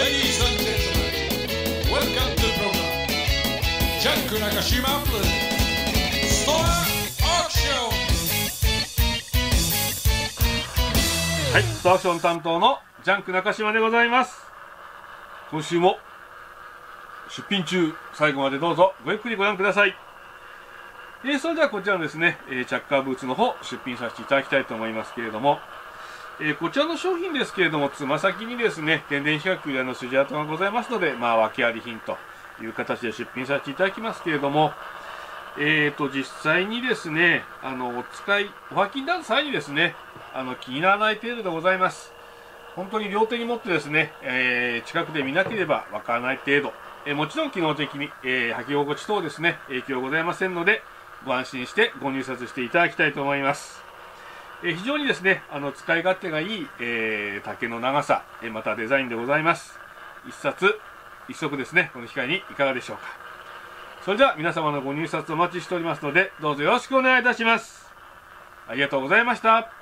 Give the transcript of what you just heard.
Ladies and gentlemen, welcome to the program. Jack Nakashima Auction. はい、ストアクション担当のジャンク中島でございます。今週も出品中、最後までどうぞごゆっくりご覧ください。えーそれではこちらのですね、えーチャッカーブーツの方、出品させていただきたいと思いますけれども、えーこちらの商品ですけれども、つま先にですね、天然比較やの筋跡がございますので、まあ、訳あり品という形で出品させていただきますけれども、えーと、実際にですね、あの、お使い、お履きになる際にですね、あの、気にならない程度でございます。本当に両手に持ってですね、えー近くで見なければわからない程度、えーもちろん機能的に、えー履き心地等ですね、影響ございませんので、ご安心してご入札していただきたいと思います。え非常にですね、あの、使い勝手がいい、えー竹の長さ、えまたデザインでございます。一冊、一足ですね、この機会にいかがでしょうか。それでは皆様のご入札お待ちしておりますので、どうぞよろしくお願いいたします。ありがとうございました。